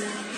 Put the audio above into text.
Yeah.